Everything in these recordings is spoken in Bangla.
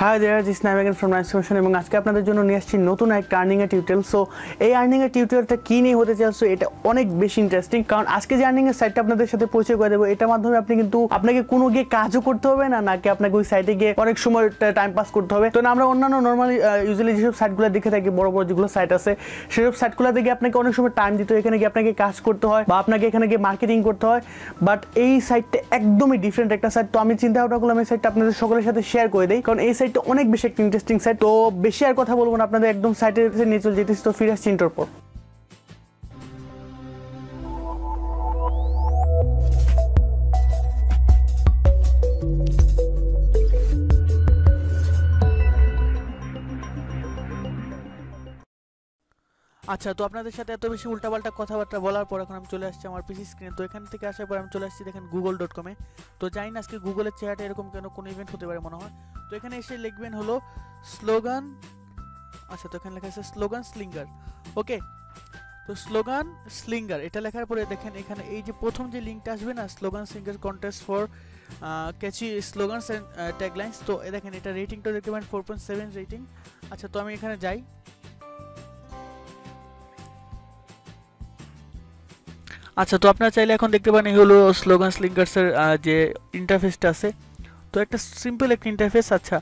Hi there this Naim again from nice solution এবং আজকে আপনাদের জন্য নিয়ে আসছি নতুন একটা আর্নিং এর টিউটোরিয়াল সো এই আর্নিং এর টিউটোরিয়ালটা কী নিয়ে হতে চাইছো এটা অনেক বেশি ইন্টারেস্টিং কারণ আজকে যে আর্নিং এর সাইটটা আপনাদের সাথে পরিচয় করে দেবো, এটার মাধ্যমে আপনি কিন্তু আপনাকে কোনো গিয়ে কাজও করতে হবে না, নাকি আপনাকে ওই সাইটে গিয়ে অনেক সময় টাইম পাস করতে হবে। তো আমরা অন্যান্য নর্মালি ইউজুয়ালি যেসব সাইটগুলো দেখে থাকি, বড় বড় যেগুলো সাইট আছে, সেসব সাইটগুলোতে গিয়ে আপনাকে অনেক সময় টাইম দিতে হয়। এখানে গিয়ে আপনাকে কাজ করতে হয় বা আপনাকে এখানে গিয়ে মার্কেটিং করতে হয়। বাট এই সাইটটা একদমই ডিফারেন্ট একটা সাইট তো আমি চিন্তা ভাবনা করলাম এই সাইটটা আপনাদের সকলের সাথে শেয়ার করে দিই। কারণ এই সাইটটা অনেক বেশি একটা ইন্টারেস্টিং সাইট তো বেশি আর কথা বলব না, আপনাদের একদম সাইটের নিয়ে চলে যেতেছি, তো ফিরে আসছি ইন্টার আচ্ছা তো আপনাদের সাথে এত বেশি উল্টাপাল্টা কথাবার্তা বলার পর এখন আমি চলে আসছি আমার পিসি স্ক্রিনে তো এখান থেকে আসার পর আমি চলে আসছি দেখেন গুগল ডট কমে তো জানি না আজকে গুগলের চেহারাটা এরকম কেন, কোনো ইভেন্ট হতে পারে মনে হয়। তো এখানে এসে লিখবেন হলো স্লোগান আচ্ছা তো এখানে লেখা আছে স্লোগান স্লিঙ্গার ওকে তো স্লোগান স্লিঙ্গার এটা লেখার পরে দেখেন এখানে এই যে প্রথম যে লিঙ্কটা আসবে না slogan singer contest for catchy slogans and taglines তো দেখেন এটা রেটিংটা দেখতে পারেন ফোর পয়েন্ট সেভেন রেটিং আচ্ছা তো আমি এখানে যাই। আচ্ছা তো আপনারা চাইলে এখন দেখতে পারেন এই হলো স্লোগান স্লিঙ্কার্সের যে ইন্টারফেসটা আছে। তো একটা সিম্পল একটা ইন্টারফেস আচ্ছা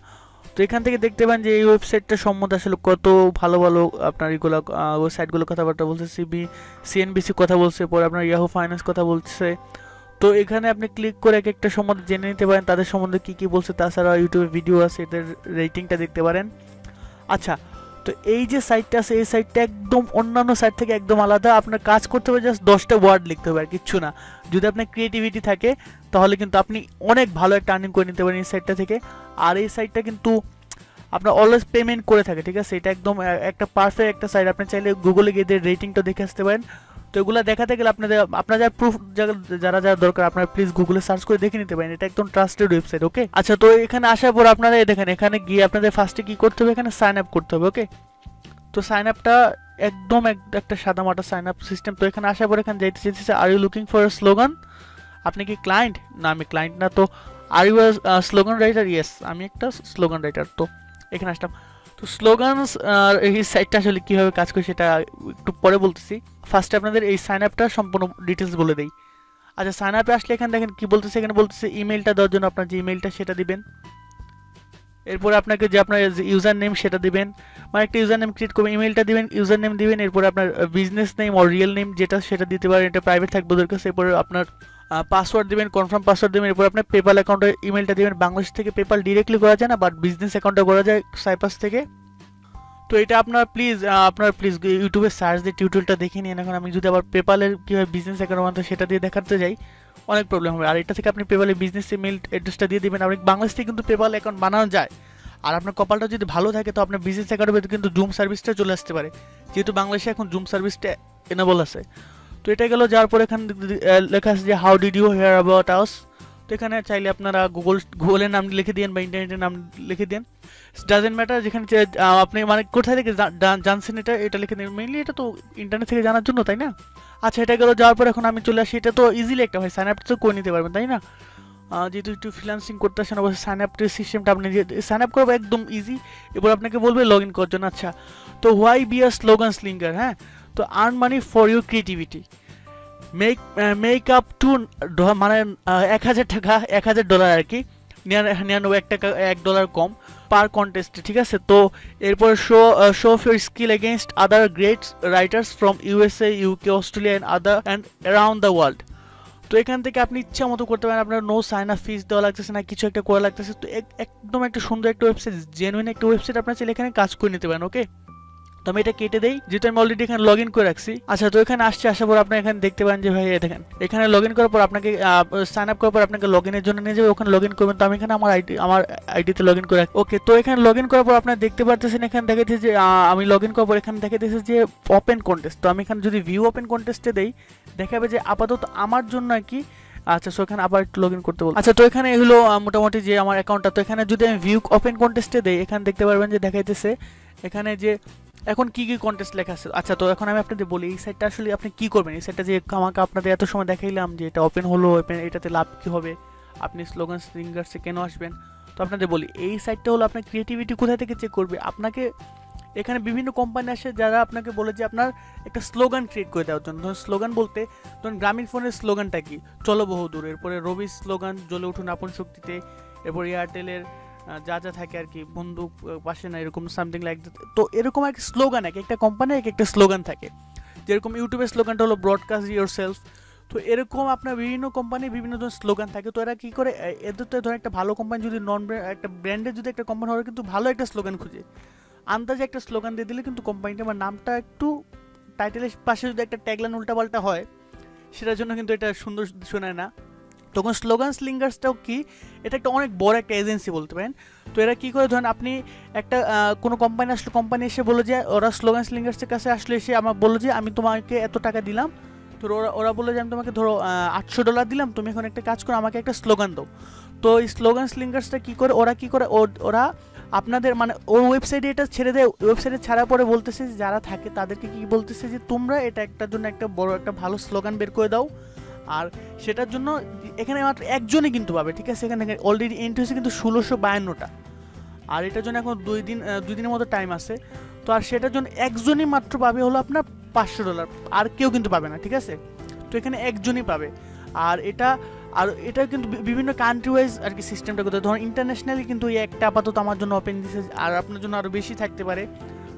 তো এখান থেকে দেখতে পান যে এই ওয়েবসাইটটা সম্বন্ধে আসলে কত ভালো ভালো আপনার এগুলো ওয়েবসাইটগুলো কথাবার্তা বলছে সিবি সিএনবিসি কথা বলছে, পরে আপনার ইয়াহু ফাইন্যান্স কথা বলছে। তো এখানে আপনি ক্লিক করে এক একটা সম্বন্ধে জেনে নিতে পারেন, তাদের সম্বন্ধে কী কী বলছে, তাছাড়া ইউটিউবে ভিডিও আছে, এদের রেটিংটা দেখতে পারেন। আচ্ছা তো এই যে সাইটটা আছে, এই সাইটটা একদম অন্যান্য সাইট থেকে একদম আলাদা। আপনার কাজ করতে হবে জাস্ট দশটা ওয়ার্ড লিখতে হবে আর কিচ্ছু না। যদি আপনার ক্রিয়েটিভিটি থাকে, তাহলে কিন্তু আপনি অনেক ভালো একটা আর্নিং করে নিতে পারেন এই সাইটটা থেকে। আর এই সাইটটা কিন্তু আপনার অলওয়েজ পেমেন্ট করে থাকে, ঠিক আছে? এটা একদম একটা পারফেক্ট একটা সাইট আপনি চাইলে গুগলে গিয়ে রেটিংটা দেখে আসতে পারেন। তো এগুলো দেখাতে গেলে আপনাদের, আপনার যারা প্রুফ যারা যারা দরকার, আপনারা প্লিজ গুগলে সার্চ করে দেখে নিতে পারেন। এটা একদম ট্রাস্টেড ওয়েবসাইট ওকে আচ্ছা তো এখানে আসার পর আপনারা দেখেন, এখানে গিয়ে আপনাদের ফার্স্টে কি করতে হবে? এখানে সাইন আপ করতে হবে ওকে তো সাইন আপটা একদম একটা সাদা মাটা সাইন আপ সিস্টেম তো এখানে আসার পর এখানে যাইতে চাইতেছে are you looking for slogan আপনি কি ক্লায়েন্ট না, আমি ক্লায়েন্ট না, তো are you slogan writer yes আমি একটা স্লোগান রাইটার তো এখানে আসলাম। তো স্লোগানস আর এই সাইটটা আসলে কীভাবে কাজ করে সেটা একটু পরে বলতেছি। ফার্স্টে আপনাদের এই সাইন আপটা সম্পূর্ণ ডিটেলস বলে দেই। আচ্ছা সাইন আপে আসলে এখানে দেখেন কী বলতেছে, এখানে বলতেছে ইমেলটা দেওয়ার জন্য আপনার যে ইমেলটা সেটা দিবেন। এরপরে আপনাকে যে আপনার ইউজার নেম সেটা দিবেন মানে একটা ইউজার নেম ক্রিয়েট করবেন ইমেলটা দিবেন ইউজার নেম দিবেন, এরপরে আপনার business name or real name যেটা সেটা দিতে পারেন, এটা প্রাইভেট থাকবে ওদের কাছে, এরপরে আপনার পাসওয়ার্ড দেবেন কনফার্ম পাসওয়ার্ড দেবেন, এরপর আপনার পেপাল অ্যাকাউন্টে ইমেলটা দিবেন। বাংলাদেশ থেকে পেপাল ডিরেক্টলি করা যায় না বাট বিজনেস অ্যাকাউন্টে করা যায় সাইপাস থেকে। তো এটা আপনার প্লিজ আপনার প্লিজ ইউটিউবে সার্চ দিয়ে টিউটোরিয়ালটা দেখে নিন। এখন আমি যদি আবার পেপালের কীভাবে বিজনেস অ্যাকাউন্ট বানাতে সেটা দিয়ে দেখাতে যাই, অনেক প্রবলেম হবে। আর এটা থেকে আপনি পেপালের বিজনেস ইমেল অ্যাড্রেসটা দিয়ে দেবেন। আপনি বাংলাদেশ থেকে কিন্তু পেপাল অ্যাকাউন্ট বানানো যায়। আর আপনার কপালটা যদি ভালো থাকে, তো আপনার বিজনেস অ্যাকাউন্টে কিন্তু জুম সার্ভিসটা চলে আসতে পারে। যেহেতু বাংলাদেশে এখন জুম সার্ভিসটা এনেবল আছে। তো এটা গেল, যাওয়ার পর এখানে লেখা আছে যে how did you hear about us তো এখানে চাইলে আপনারা গুগল গুগলের নাম লিখে দিন বা ইন্টারনেটের নাম লিখে দিন ডাজেন্ট ম্যাটার যেখানে আপনি মানে কোথায় থেকে জানছেন এটা এটা লিখে দিন। মেনলি এটা তো ইন্টারনেট থেকে জানার জন্য, তাই না? আচ্ছা এটা গেল, যাওয়ার পর এখন আমি চলে আসি। এটা তো ইজিলি একটা, ভাই সাইন আপ তো করে নিতে পারবেন, তাই না? যেহেতু একটু ফ্রিলান্সিং করতে আসেন অবশ্যই সাইন আপ সিস্টেমটা আপনি সাইন আপ করব একদম ইজি এবার আপনাকে বলবে লগ ইন করার জন্য আচ্ছা তো why be a slogan slinger হ্যাঁ? তো earn money for your creativity make make up to মানে এক হাজার টাকা, এক হাজার ডলার আর কি নিরানব্বই এক টাকা, এক ডলার কম পার কন্টেস্টে ঠিক আছে? তো এরপর show show off your skill against other great writers from USA UK Australia and other and around the world তো এখান থেকে আপনি ইচ্ছা মতো করতে পারেন, আপনার নো সাইন আপ ফিস দেওয়া লাগতেছে না, কিছু একটা করা লাগতেছে, তো একদম একটা সুন্দর একটা ওয়েবসাইট জেনুইন একটা ওয়েবসাইট আপনার চাইলে এখানে কাজ করে নিতে পারেন ওকে তো আমি এটা কেটে দেই, যেহেতু আমি অলরেডি এখানে লগ ইন করে রাখছি। আচ্ছা তো এখানে আসছে, আসার পর আপনি এখানে দেখতে পান যে ভাই দেখেন, এখানে লগ ইন করার পর আপনাকে সাইন আপ করার পর আপনাকে লগ ইনের জন্য নিয়ে যাবে, ওখানে লগ ইন করবেন। তো আমি এখানে আমার আইডি আমার আইডিতে লগ ইন করে ওকে তো এখানে লগ ইন করার পর আপনারা দেখতে পারতেছেন, এখানে দেখাচ্ছে যে আমি লগ ইন করার পর এখানে দেখাতেছে যে ওপেন কন্টেস্ট তো আমি এখানে যদি ভিউ ওপেন কন্টেস্টে দেই দেখাবে যে আপাতত আমার জন্য আর কি আচ্ছা সো এখানে আবার একটু লগ ইন করতে বলব আচ্ছা তো এখানে এগুলো মোটামুটি যে আমার অ্যাকাউন্টটা তো এখানে যদি আমি ভিউ ওপেন কন্টেস্টে দেই, এখানে দেখতে পারবেন যে দেখাইতেছে এখানে যে, এখন কি কি কন্টেস্ট লেখা আছে? আচ্ছা তো এখন আমি আপনাদের বলি, এই সাইটটা আসলে আপনি কি করবেন? এই সাইটটা যে আমাকে আপনাদের এত সময় দেখাইলাম যে এটা ওপেন হলো এটাতে লাভ কি হবে, আপনি স্লোগান সিঙ্গার্সে কেন আসবেন? তো আপনাদের বলি, এই সাইটটা হলো আপনার ক্রিয়েটিভিটি কোথায় থেকে চেক করবে? আপনাকে এখানে বিভিন্ন কোম্পানি আসে যারা আপনাকে বলে যে আপনার একটা স্লোগান ক্রিয়েট করে দেওয়ার জন্য। ধরুন স্লোগান বলতে, ধরুন গ্রামীণ ফোনের স্লোগানটা কি? চলো বহুদূর, এরপরে রবির স্লোগান জ্বলে উঠুন আপন শক্তিতে, এরপর এয়ারটেলের যা যা থাকে আর কি আহ, পাশে না এরকম সামথিং লাইক তো এরকম এক স্লোগান এক একটা কোম্পানির এক একটা স্লোগান থাকে। যেরকম ইউটিউবের স্লোগানটা হলো ব্রডকাস্ট ইউর সেলফ তো এরকম আপনার বিভিন্ন কোম্পানির বিভিন্ন ধরনের স্লোগান থাকে। তো এরা কী করে এদের তো ধরুন একটা ভালো কোম্পানি যদি নন একটা ব্র্যান্ডের যদি একটা কোম্পানি হয় কিন্তু ভালো একটা স্লোগান খুঁজে। আন্দাজে একটা স্লোগান দিয়ে দিলে কিন্তু কোম্পানিটা আমার নামটা একটু টাইটেলের পাশে যদি একটা ট্যাগলাইন উল্টাপাল্টা হয় সেটার জন্য কিন্তু এটা সুন্দর শোনায় না। তখন স্লোগান স্লিঙ্গার্সটাও কি? এটা একটা অনেক বড় একটা এজেন্সি বলতে পারেন। তো এরা কী করে? ধরেন আপনি একটা কোনো কোম্পানি আসলে কোম্পানি এসে বলে যে, ওরা স্লোগান স্লিঙ্গার্সের কাছে আসলে, এসে আমার বলল যে, আমি তোমাকে এত টাকা দিলাম। তো ওরা ওরা বলে যে, আমি তোমাকে ধরো আটশো ডলার দিলাম, তুমি এখন একটা কাজ করো, আমাকে একটা স্লোগান দাও। তো এই স্লোগান স্লিঙ্গার্সটা কী করে? ওরা কী করে? ওরা আপনাদের মানে ওর ওয়েবসাইটে এটা ছেড়ে দেয়। ওয়েবসাইটে ছাড়ার পরে বলতেছে যে, যারা থাকে তাদেরকে কি বলতেছে যে, তোমরা এটা একটার জন্য একটা বড়, একটা ভালো স্লোগান বের করে দাও। আর সেটার জন্য এখানে মাত্র একজনই কিন্তু পাবে, ঠিক আছে? এখানে অলরেডি এন্ট্রি হয়েছে কিন্তু ষোলোশো বায়ান্নটা। আর এটার জন্য এখন দুই দিন দুই দিনের মতো টাইম আছে। তো আর সেটার জন্য একজনই মাত্র পাবে হলো আপনার পাঁচশো ডলার আর কেউ কিন্তু পাবে না, ঠিক আছে? তো এখানে একজনই পাবে। আর এটা আর এটা কিন্তু বিভিন্ন কান্ট্রি ওয়াইজ আর কি সিস্টেমটা করতে ধরুন ইন্টারন্যাশনালি কিন্তু এই একটা আপাতত আমার জন্য ওপেন দিছে, আর আপনার জন্য আরও বেশি থাকতে পারে।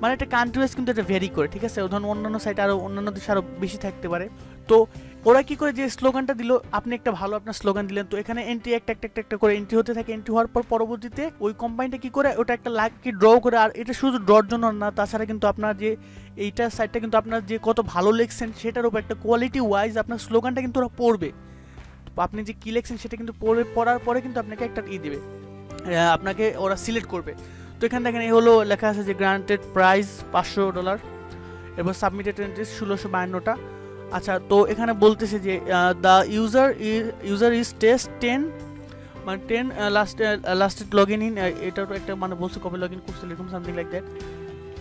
মানে একটা কান্ট্রি ওয়াইজ কিন্তু এটা ভেরি করে, ঠিক আছে? ধরুন, অন্যান্য সাইটে আরও অন্যান্য দেশে আরও বেশি থাকতে পারে। তো ওরা কি করে যে স্লোগানটা দিল, আপনি একটা ভালো আপনার স্লোগান দিলেন, তো এখানে এন্ট্রি একটা একটা একটা একটা করে এন্ট্রি হতে থাকে। এন্ট্রি হওয়ার পর পরবর্তীতে ওই কোম্পানিটা কি করে, ওটা একটা লাকি ড্র করে, আর এটা শুধু ড্রর জন্য না, তাছাড়া কিন্তু আপনার যে এইটা সাইডটা কিন্তু আপনার যে কত ভালো লিখছেন, সেটার উপর একটা কোয়ালিটি ওয়াইজ আপনার স্লোগানটা কিন্তু ওরা পড়বে। আপনি যে কী লিখছেন, সেটা কিন্তু পড়বে পড়ার পরে কিন্তু আপনাকে একটা ই দেবে। আপনাকে ওরা সিলেক্ট করবে। তো এখানে দেখেন, এই হলো লেখা আছে যে গ্রান্টেড প্রাইস পাঁচশো ডলার এবার সাবমিটেড এন্ট্রিস ষোলোশো বায়ান্নটা। আচ্ছা তো এখানে বলতেছে যে the user user is test ten মানে ten last lasted log in in এটা একটা মানে বলছে কবে লগ ইন করছিল এরকম সামথিং লাইক দ্যাট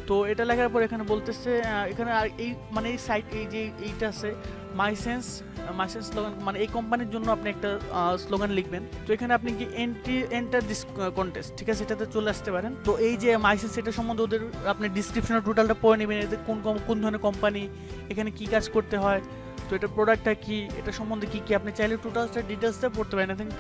তো এটা লেখার পর এখানে বলতেছে এখানে আর এই মানে এই সাইট এই যে এইটা আছে মাইসেন্স মাইসেন্স স্লোগান মানে এই কোম্পানির জন্য আপনি একটা স্লোগান লিখবেন। তো এখানে আপনি কি এন্ট্রি এন্টার দিস কন্টেস্ট ঠিক আছে? এটাতে চলে আসতে পারেন। তো এই যে মাইসেন্স এটা সম্বন্ধে ওদের আপনি ডিসক্রিপশনের টোটালটা পড়ে নেবেন কোন, কোন- কোন ধরনের কোম্পানি এখানে কি কাজ করতে হয়। তো এটা প্রোডাক্টটা কি? এটা সম্বন্ধে কি কি আপনি চাইলে টোটালটা ডিটেলসটা পড়তে পারেন। আই থিঙ্ক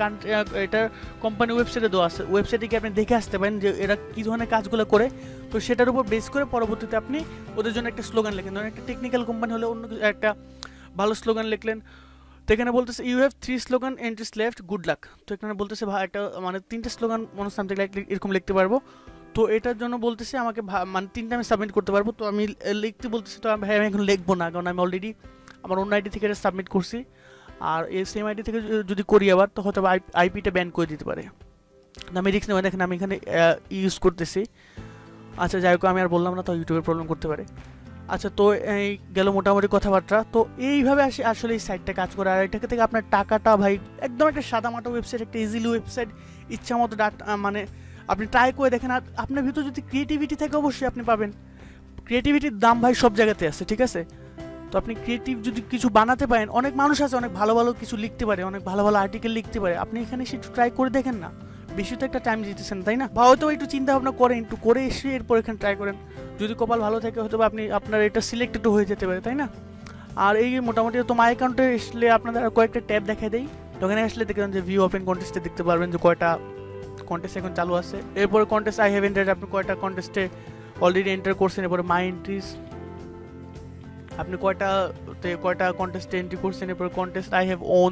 এটা কোম্পানি ওয়েবসাইটে দেওয়া আছে। ওয়েবসাইটে গিয়ে আপনি দেখে আসতে পারেন যে এরা কী ধরনের কাজগুলো করে। তো সেটার উপর বেস করে পরবর্তীতে আপনি ওদের জন্য একটা স্লোগান লেখেন। ধরেন একটা টেকনিক্যাল কোম্পানি হলে অন্য একটা ভালো স্লোগান লিখলেন। তো এখানে বলতেছে you have three slogan entries left good luck তো এখানে বলতেছে একটা মানে তিনটে স্লোগান মনে সামথিং এরকম লিখতে পারব। তো এটার জন্য বলতেছে, আমাকে মানে তিনটা আমি সাবমিট করতে পারব। তো আমি লিখতে বলতেছি, তো আমি এখন লিখব না, কারণ আমি অলরেডি আমার অন্য আইডি থেকে এটা সাবমিট করছি। আর এই সেম আইডি থেকে যদি- করি আবার, তো হয়তো আইপিটা ব্যান করে দিতে পারে। আমি রিক্স নেব দেখেন আমি এখানে ইউজ করতেছি। আচ্ছা যাই হোক, আমি আর বললাম না, তো ইউটিউবের প্রবলেম করতে পারে। আচ্ছা তো এই গেল মোটামুটি কথাবার্তা। তো এইভাবে আসে আসলে এই সাইটটা কাজ করে। আর এটা থেকে আপনার টাকাটা ভাই, একদম একটা সাদামাটা ওয়েবসাইট একটা ইজিলি ওয়েবসাইট ইচ্ছা মতো ডাটা মানে আপনি ট্রাই করে দেখেন। আর আপনার ভিতর যদি ক্রিয়েটিভিটি থাকে, অবশ্যই আপনি পাবেন। ক্রিয়েটিভিটির দাম ভাই সব জায়গাতে আছে, ঠিক আছে? তো আপনি ক্রিয়েটিভ যদি কিছু বানাতে পারেন, অনেক মানুষ আছে, অনেক ভালো ভালো কিছু লিখতে পারে, অনেক ভালো ভালো আর্টিকেল লিখতে পারে। আপনি এখানে একটু ট্রাই করে দেখেন না। বেশি তো একটা টাইম দিতেছেন, তাই না? বা হয়তো একটু চিন্তা ভাবনা করেন, একটু করে এসে এরপর এখানে ট্রাই করেন। যদি কপাল ভালো থাকে, হয়তো আপনি আপনার এটা সিলেক্ট একটু হয়ে যেতে পারে, তাই না? আর এই মোটামুটি তো মাই অ্যাকাউন্টে আসলে আপনাদের কয়েকটা ট্যাব দেখাই দেয় তো ওখানে আসলে দেখবেন যে ভিউ ওপেন কন্টেস্টে দেখতে পারবেন যে কয়টা কন্টেস্ট এখন চালু আছে। এরপরে কন্টেস্ট আই হ্যাভ এন্টার আপনি কয়টা কন্টেস্টে অলরেডি এন্টার করছেন, এরপরে মাই এন্ট্রিজ আপনি কয়টাতে কয়টা কন্টেস্টে এন্ট্রি করছেন, এরপর contest I have won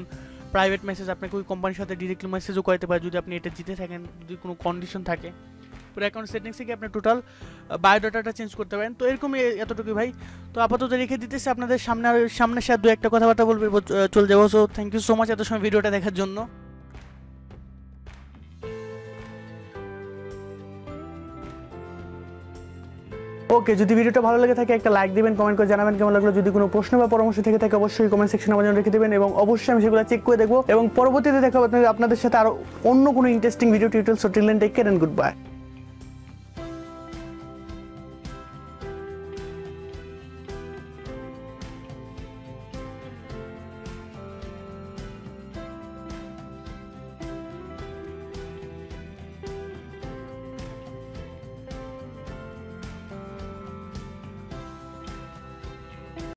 private message আপনাকে ওই কোম্পানির সাথে ডিরেক্টলি মেসেজও করতে পারে যদি আপনি এটা জিতে থাকেন, যদি কোনো কন্ডিশন থাকে। পুরো অ্যাকাউন্ট সেটিংসে গিয়ে আপনি টোটাল বায়োডাটাটা চেঞ্জ করতে পারেন। তো এরকম এতটুকু ভাই। তো আপাতত রেখে দিতেছি আপনাদের সামনে সামনে সাথে দু একটা কথাবার্তা বলব চলে যাব। So thank you so much এত সময় ভিডিওটা দেখার জন্য। ওকে, যদি ভিডিওটা ভালো লাগে থাকে, একটা লাইক দিবেন কমেন্ট করে জানাবেন কেমন লাগল। যদি কোনো প্রশ্ন বা পরামর্শ থেকে থাকে, অবশ্যই কমেন্ট সেকশনে আমার জন্য রেখে দেবেন এবং অবশ্যই আমি সেগুলো চেক করে দেখব। এবং পরবর্তীতে দেখাবো আপনাদের- সাথে আরও অন্য কোনো interesting video tutorial so till take care and good bye